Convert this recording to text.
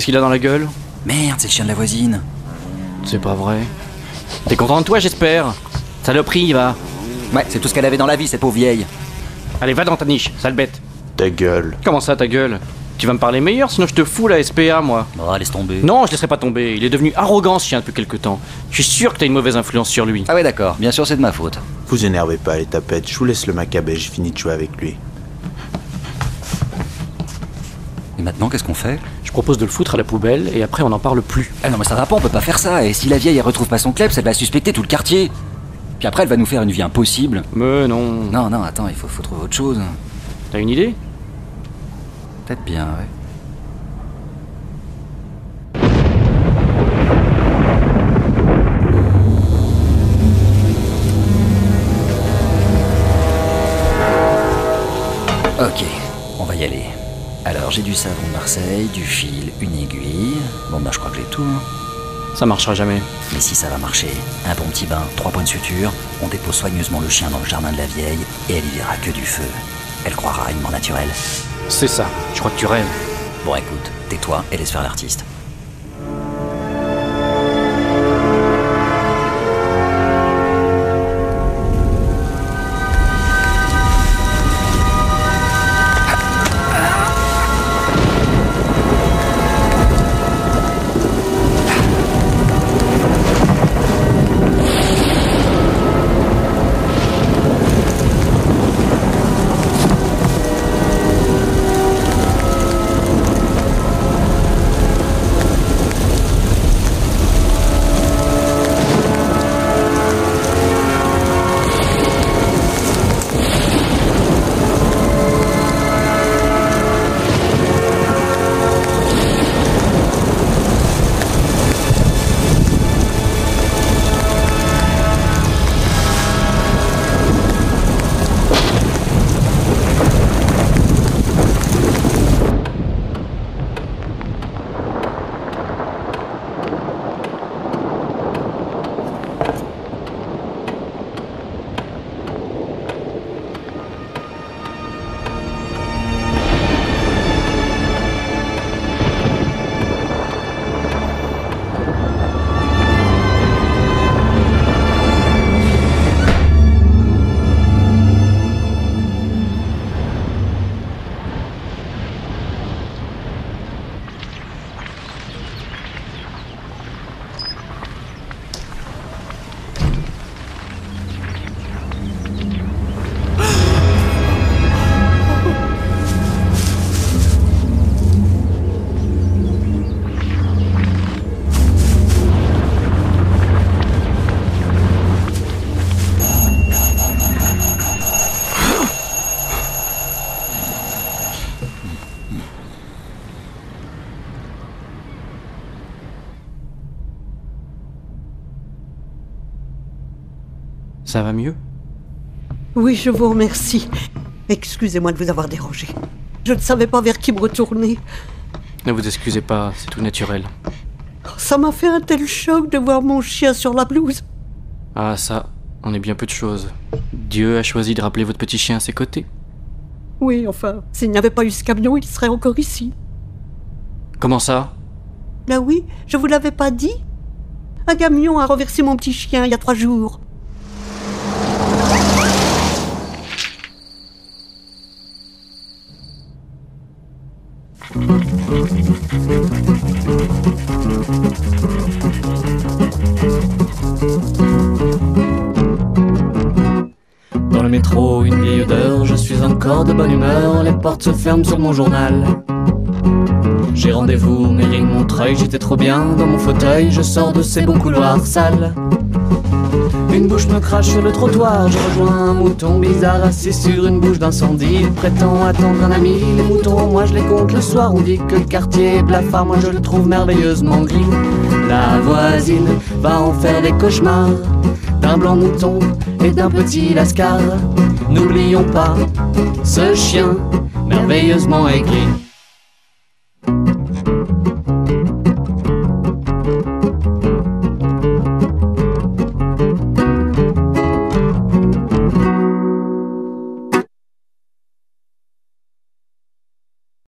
Qu'est-ce qu'il a dans la gueule Merde, c'est le chien de la voisine. C'est pas vrai. T'es content de toi, j'espère Saloperie, va. Ouais, c'est tout ce qu'elle avait dans la vie, cette pauvre vieille. Allez, va dans ta niche, sale bête. Ta gueule. Comment ça, ta gueule Tu vas me parler meilleur, sinon je te fous la SPA, moi. Oh, laisse tomber. Non, je laisserai pas tomber. Il est devenu arrogant, ce chien, depuis quelque temps. Je suis sûr que t'as une mauvaise influence sur lui. Ah ouais, d'accord. Bien sûr, c'est de ma faute. Vous énervez pas, les tapettes. Je vous laisse le macabé, j'ai fini de jouer avec lui. Et maintenant, qu'est-ce qu'on fait? Je propose de le foutre à la poubelle et après on n'en parle plus. Ah non, mais ça va pas, on peut pas faire ça. Et si la vieille, elle retrouve pas son kleps, elle va suspecter tout le quartier. Puis après, elle va nous faire une vie impossible. Mais non. Non, non, attends, il faut, faut trouver autre chose. T'as une idée? Peut-être bien, ouais. Ok, on va y aller. Alors, j'ai du savon de Marseille, du fil, une aiguille. Bon, bah, je crois que j'ai tout. hein. Ça marchera jamais. Mais si ça va marcher, un bon petit bain, trois points de suture, on dépose soigneusement le chien dans le jardin de la vieille et elle y verra que du feu. Elle croira à une mort naturelle. C'est ça. Je crois que tu rêves. Bon, écoute, tais-toi et laisse faire l'artiste. Ça va mieux? Oui, je vous remercie. Excusez-moi de vous avoir dérangé. Je ne savais pas vers qui me retourner. Ne vous excusez pas, c'est tout naturel. Ça m'a fait un tel choc de voir mon chien sur la blouse. Ah ça, on est bien peu de choses. Dieu a choisi de rappeler votre petit chien à ses côtés. Oui, enfin, s'il n'y avait pas eu ce camion, il serait encore ici. Comment ça? Là oui, je vous l'avais pas dit Un camion a renversé mon petit chien il y a trois jours. Dans le métro, une vieille odeur, je suis encore de bonne humeur, les portes se ferment sur mon journal. J'ai rendez-vous, mairie de Montreuil, j'étais trop bien dans mon fauteuil, je sors de ces bons couloirs sales. Une bouche me crache sur le trottoir, je rejoins un mouton bizarre assis sur une bouche d'incendie. Il prétend attendre un ami, les moutons, moi je les compte le soir. On dit que le quartier est blafard, moi je le trouve merveilleusement gris. La voisine va en faire des cauchemars d'un blanc mouton et d'un petit lascar. N'oublions pas ce chien merveilleusement aigri.